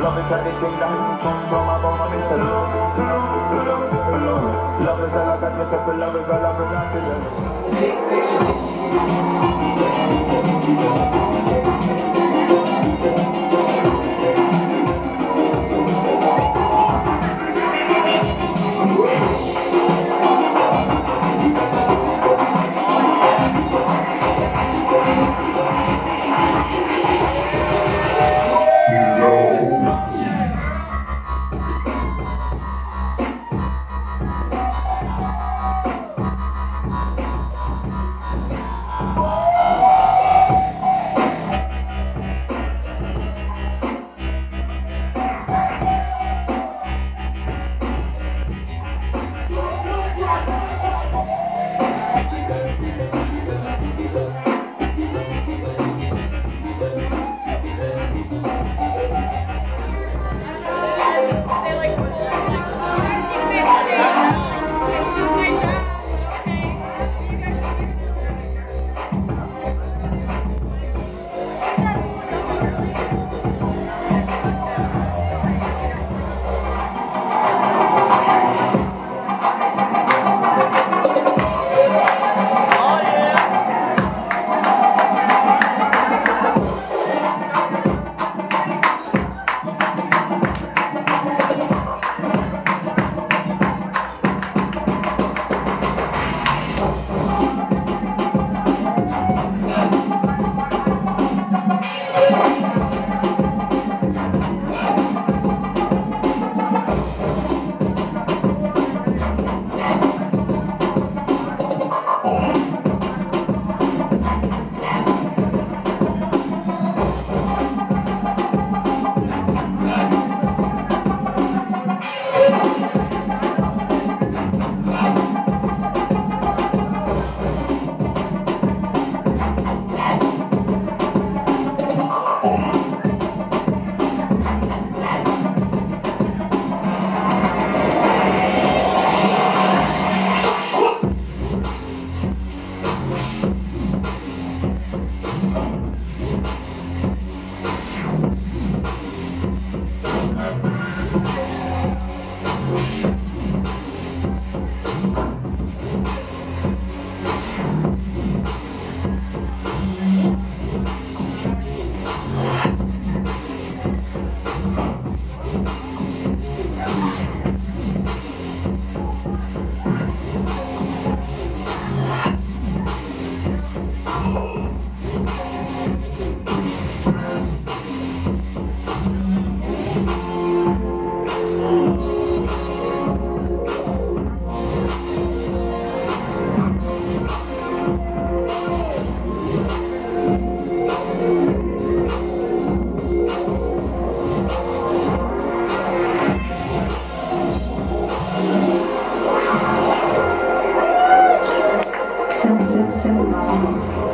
Love it and the thing that come from above me say love, love, love, love. Love is all I got, say for love is all I bring out to them. Take picture. Música